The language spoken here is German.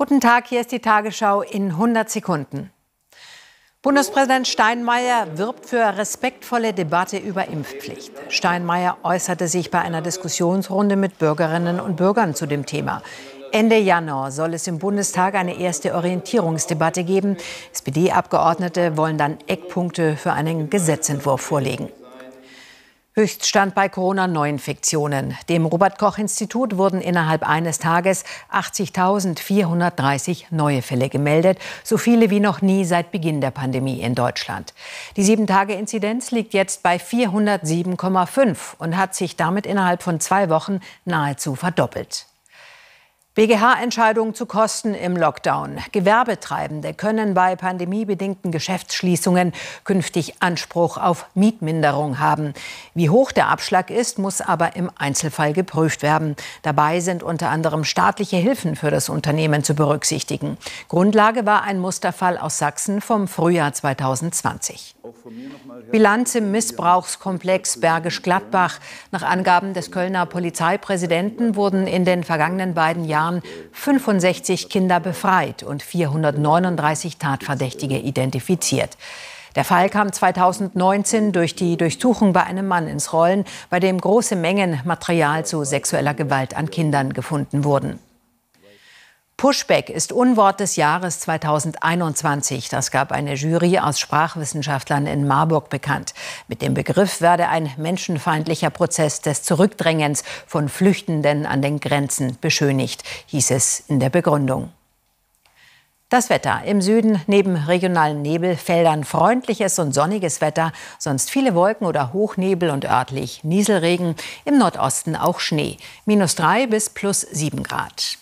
Guten Tag, hier ist die Tagesschau in 100 Sekunden. Bundespräsident Steinmeier wirbt für respektvolle Debatte über Impfpflicht. Steinmeier äußerte sich bei einer Diskussionsrunde mit Bürgerinnen und Bürgern zu dem Thema. Ende Januar soll es im Bundestag eine erste Orientierungsdebatte geben. SPD-Abgeordnete wollen dann Eckpunkte für einen Gesetzentwurf vorlegen. Höchststand bei Corona-Neuinfektionen. Dem Robert-Koch-Institut wurden innerhalb eines Tages 80.430 neue Fälle gemeldet, so viele wie noch nie seit Beginn der Pandemie in Deutschland. Die Sieben-Tage-Inzidenz liegt jetzt bei 407,5 und hat sich damit innerhalb von zwei Wochen nahezu verdoppelt. BGH-Entscheidung zu Kosten im Lockdown. Gewerbetreibende können bei pandemiebedingten Geschäftsschließungen künftig Anspruch auf Mietminderung haben. Wie hoch der Abschlag ist, muss aber im Einzelfall geprüft werden. Dabei sind unter anderem staatliche Hilfen für das Unternehmen zu berücksichtigen. Grundlage war ein Musterfall aus Sachsen vom Frühjahr 2020. Bilanz im Missbrauchskomplex Bergisch Gladbach. Nach Angaben des Kölner Polizeipräsidenten wurden in den vergangenen beiden Jahren 65 Kinder befreit und 439 Tatverdächtige identifiziert. Der Fall kam 2019 durch die Durchsuchung bei einem Mann ins Rollen, bei dem große Mengen Material zu sexueller Gewalt an Kindern gefunden wurden. Pushback ist Unwort des Jahres 2021. Das gab eine Jury aus Sprachwissenschaftlern in Marburg bekannt. Mit dem Begriff werde ein menschenfeindlicher Prozess des Zurückdrängens von Flüchtenden an den Grenzen beschönigt, hieß es in der Begründung. Das Wetter. Im Süden neben regionalen Nebelfeldern freundliches und sonniges Wetter, sonst viele Wolken oder Hochnebel und örtlich Nieselregen. Im Nordosten auch Schnee. Minus drei bis plus sieben Grad.